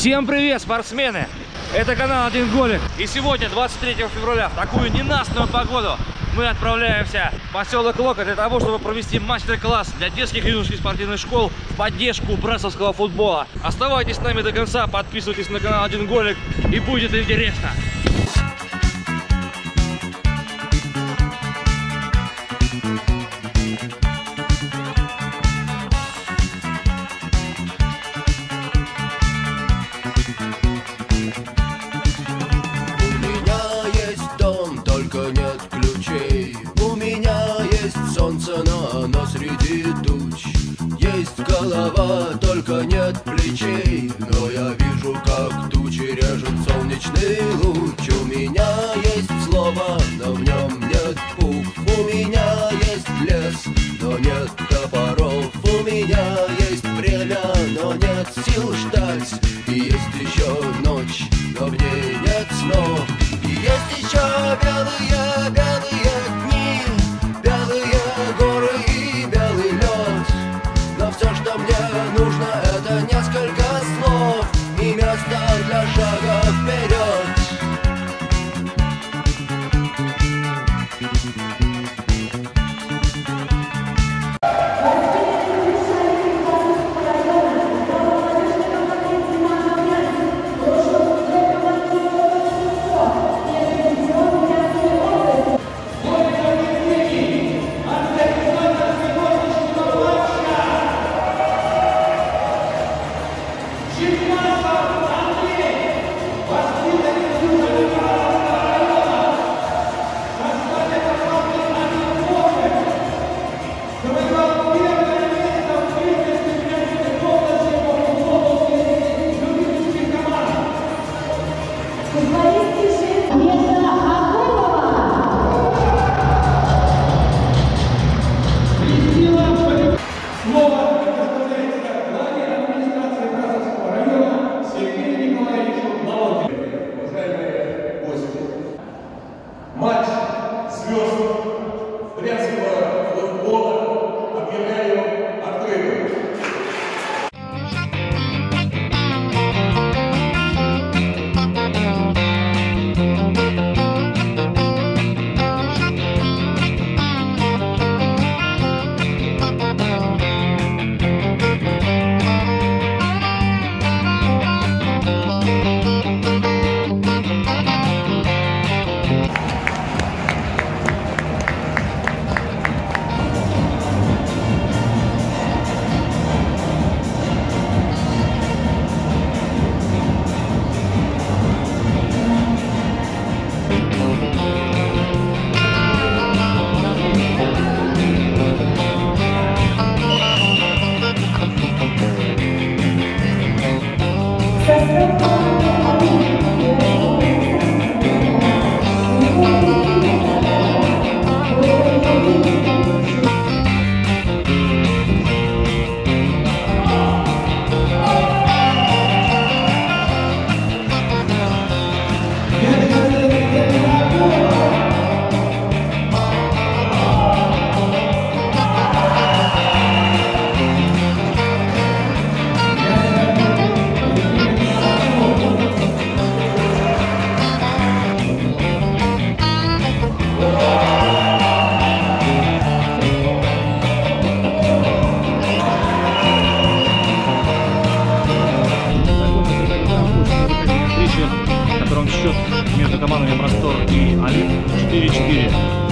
Всем привет, спортсмены! Это канал Один Голик. И сегодня, 23 февраля, в такую ненастную погоду, мы отправляемся в поселок Лока для того, чтобы провести мастер-класс для детских и юношеских спортивных школ в поддержку брессовского футбола. Оставайтесь с нами до конца, подписывайтесь на канал Один Голик и будет интересно. Голова, только нет плечей. Но я вижу, как тучи режут солнечный луч. У меня есть слово, но в нем нет букв. У меня есть лес, но нет топоров. У меня есть время, но нет сил ждать. счет между командами «Простор» и «Олимп» 4-4.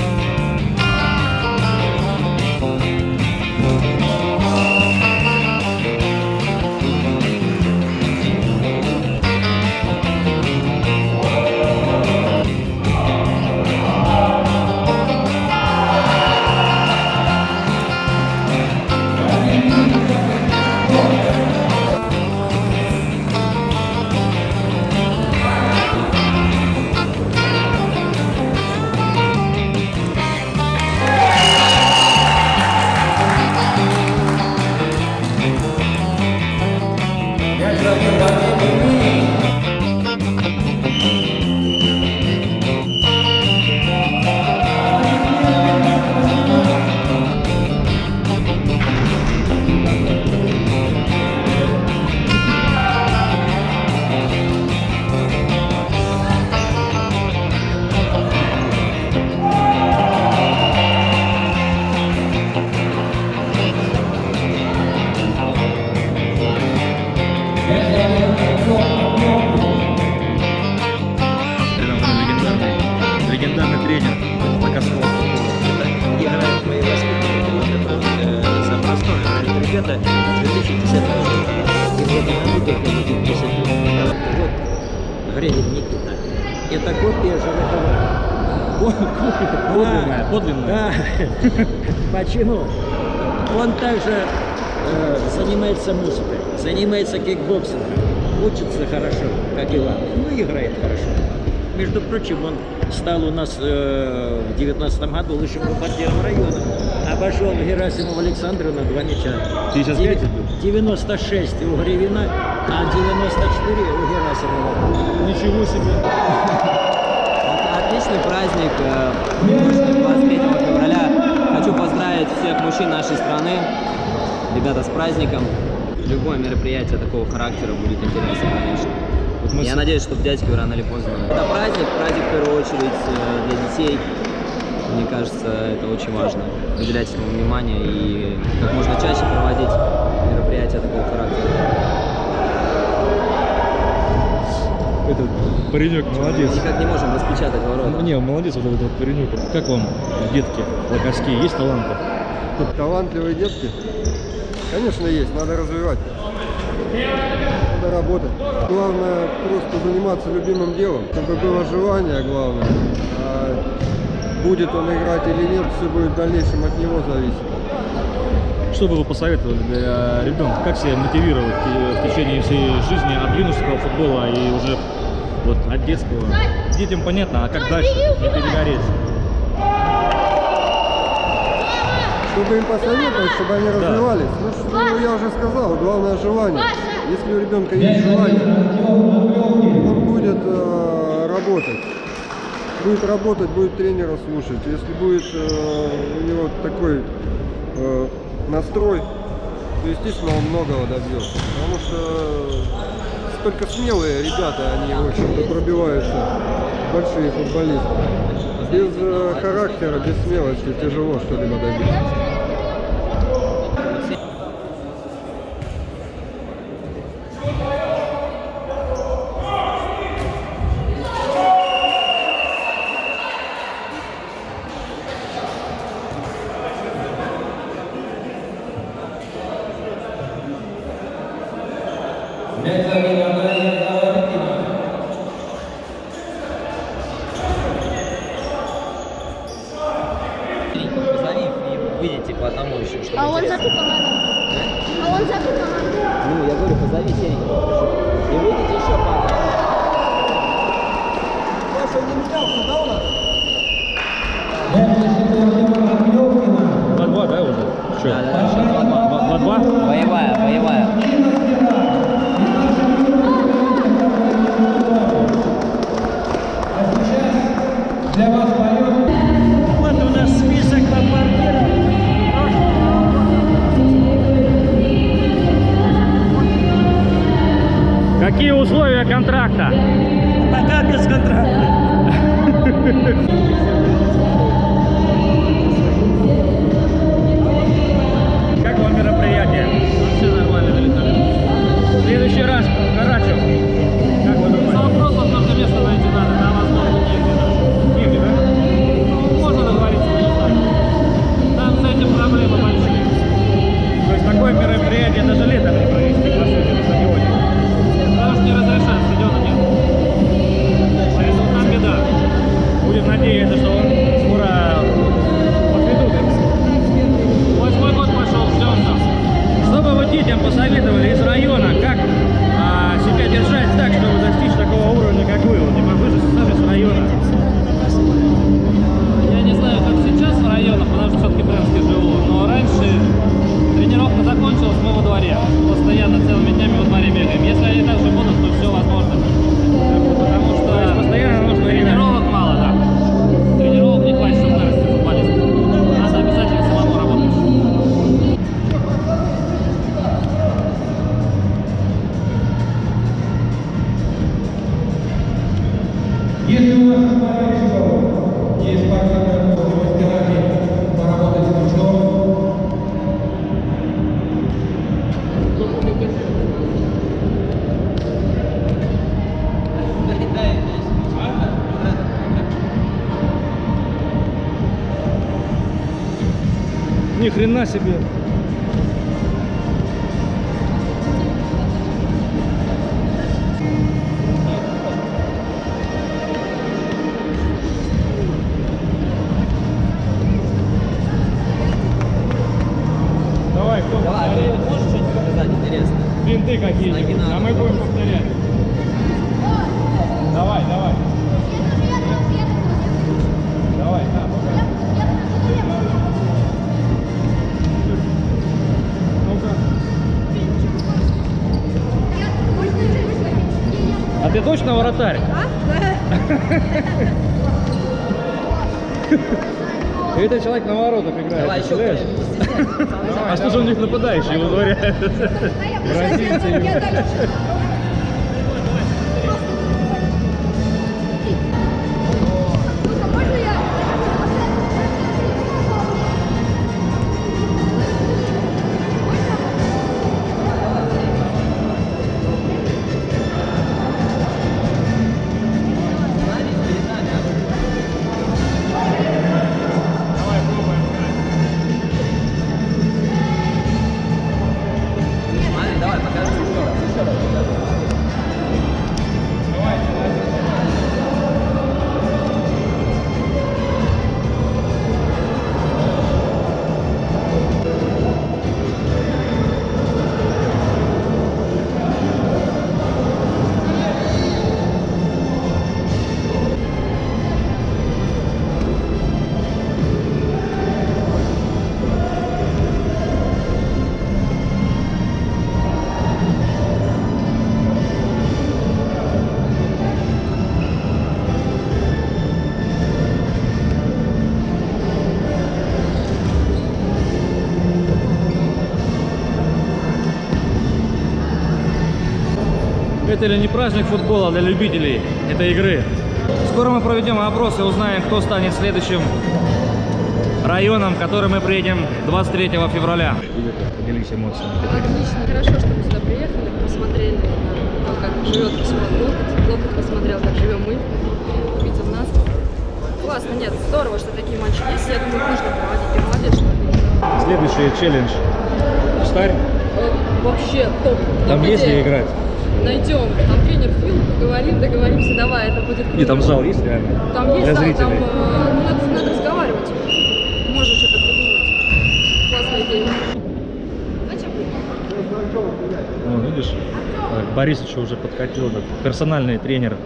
Жарахова. Подлинная, подлинная. Да. Почему? Он также э, занимается музыкой, занимается кикбоксингом, учится хорошо, как Иван, ну играет хорошо. Между прочим, он стал у нас э, в девятнадцатом году лучшим бомбардиром района. Обошел Герасимова Александра на два мяча. 55 был? 96 у Гривина, а 94 у Герасимова. Ничего себе. Отличный праздник. э, вышли 23 февраля. Хочу поздравить всех мужчин нашей страны. Ребята, с праздником. Любое мероприятие такого характера будет интересно, конечно. Вот мы Я надеюсь, что в дядьке рано или поздно. Это праздник, праздник в первую очередь э, для детей. Мне кажется, это очень важно. Уделять этому внимание и как можно чаще проводить мероприятия такого характера. Этот паренек молодец. Никак не можем распечатать ворота. Ну, Не, молодец вот этот вот паренек. Как вам, детки, локарские, есть таланты? Талантливые детки? Конечно, есть, надо развивать. Надо работать. Главное просто заниматься любимым делом, чтобы было желание, главное. А будет он играть или нет, все будет в дальнейшем от него зависеть. Что бы вы посоветовали для ребенка? Как себя мотивировать э, в течение всей жизни от юношеского футбола и уже вот от детского? Детям понятно, а как дальше? Не перегореть. Чтобы им посоветовать, чтобы они развивались. Ну, что я уже сказал, главное желание. Если у ребенка есть желание, он будет э, работать. Будет работать, будет тренера слушать. Если будет э, у него такой э, настрой, то, естественно, он многого добьется. Потому что только смелые ребята, они, общем-то, пробиваются, большие футболисты. Без э, характера, без смелости тяжело что-либо добиться. Позови и выйдите по одному еще, чтобы А он за ту команду. А он за ту команду. Ну, я говорю, позови серенького. И выйдите еще по одному. Два-два, да, уже? Что? Да, да, да, два-два. Два-два? Боевая, боевая. Условия контракта? Пока без контракта. Как вам мероприятие? Все нормально, великолепно. В следующий раз, Карачев, как вы думаете? вопросов только место найти надо, там возможно негде. Негде, да? Ну, можно договориться, но не знаю. Там с этим проблемы большие. То есть такое мероприятие даже летом не провести, по сути, на стадионе. Не разрешают, стадиона нет. Там беда. Будем надеяться, что хрена себе. Давай, кто? Давай, можешь что-нибудь показать интересно? Винты какие-нибудь. Ты точно вратарь? Это человек на воротах играет. Давай еще пацаны. А что же у них нападающие выдворяют? Бразильцы. Это не праздник футбола для любителей этой игры? Скоро мы проведем опрос и узнаем, кто станет следующим районом, в который мы приедем 23 февраля. Поделись эмоциями. Отлично, хорошо, что мы сюда приехали, посмотрели на то, как живет Локоть. Локоть посмотрел, как живем мы, увидел нас. Классно, нет, здорово, что такие матчи есть. Я думаю, нужно проводить. Ты молодец, что. Следующий челлендж. Старь. Э, Вообще топ. Там есть где играть? Найдем. Там тренер Фил, поговорим, договоримся, давай, это будет круто. И там зал есть реально? Там есть, Для да, там зрителей. э, ну, надо, надо разговаривать. Можно что-то придумать. Классная идея. Зачем? Вон, видишь, э, Борисовичу уже подкатил этот персональный тренер.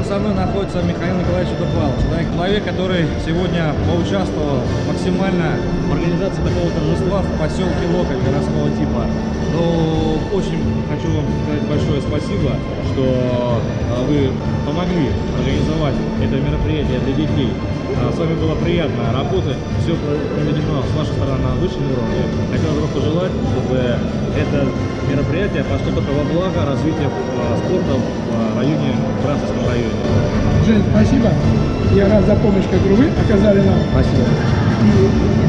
Рядом со мной находится Михаил Николаевич Дупал, человек, который сегодня поучаствовал максимально в организации такого торжества в поселке Локоть городского типа. Ну, очень хочу вам сказать большое спасибо, что а, вы помогли организовать это мероприятие для детей. А, С вами было приятно работать, все проведено с вашей стороны на высшем уровне. Хотел бы пожелать, чтобы это мероприятие пошло только во благо развития а, спорта в а, районе, в Братском районе. Жень, спасибо. Я рад за помощь, которую вы оказали нам. Спасибо. И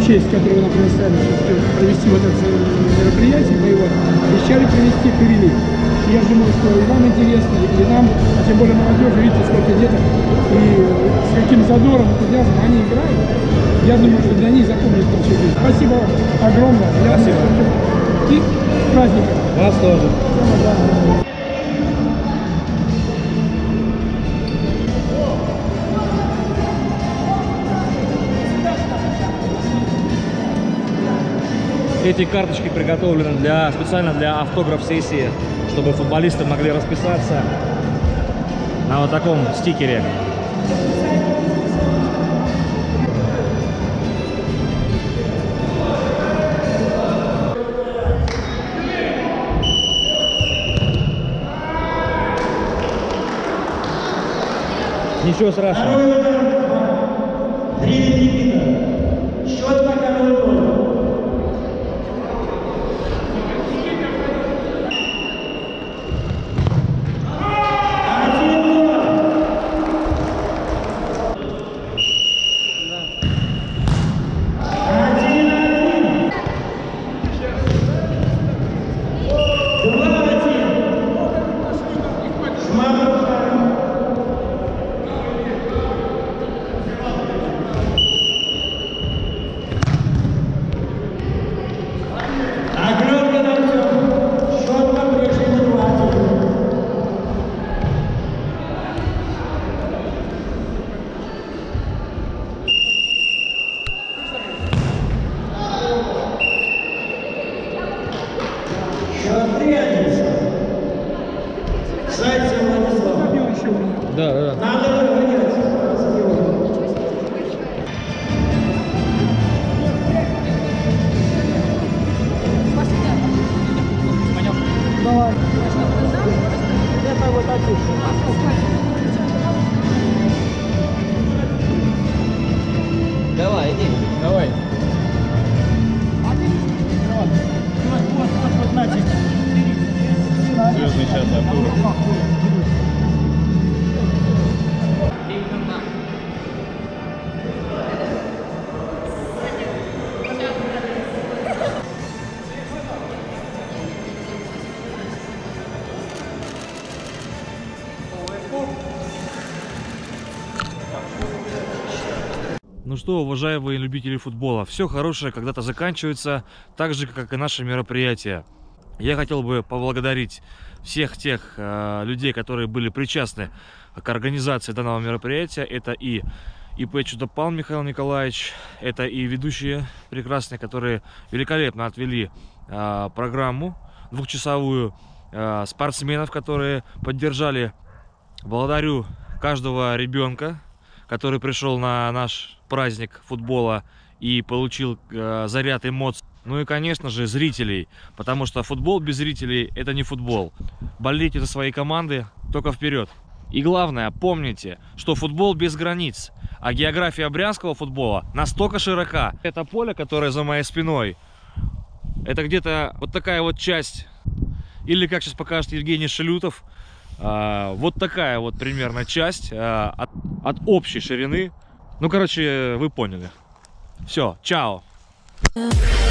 честь, которую нам предоставили провести вот это мероприятие, мы его обещали провести, провели. И я думаю, что и вам интересно, и нам, а тем более молодежи, видите, сколько деток, и с каким задором, энтузиазмом они играют. Я думаю, что для них запомнят на всю жизнь. Спасибо огромное. Спасибо. И с праздником. Вас тоже. Эти карточки приготовлены для, специально для автограф-сессии, чтобы футболисты могли расписаться на вот таком стикере. Ничего страшного. Да, Звездный час Артура. Ну что, уважаемые любители футбола, все хорошее когда-то заканчивается, так же, как и наши мероприятия. Я хотел бы поблагодарить всех тех э, людей, которые были причастны к организации данного мероприятия. Это и ИП Чудопал Михаил Николаевич, это и ведущие прекрасные, которые великолепно отвели э, программу двухчасовую, э, спортсменов, которые поддержали. Благодарю каждого ребенка, который пришел на наш праздник футбола и получил э, заряд эмоций. Ну и, конечно же, зрителей, потому что футбол без зрителей это не футбол. Болейте за свои команды, только вперед. И главное, помните, что футбол без границ, а география брянского футбола настолько широка. Это поле, которое за моей спиной, это где-то вот такая вот часть, или как сейчас покажет Евгений Шелютов, а, вот такая вот примерно часть а, от, от общей ширины. Ну, короче, вы поняли. Все, чао. Thank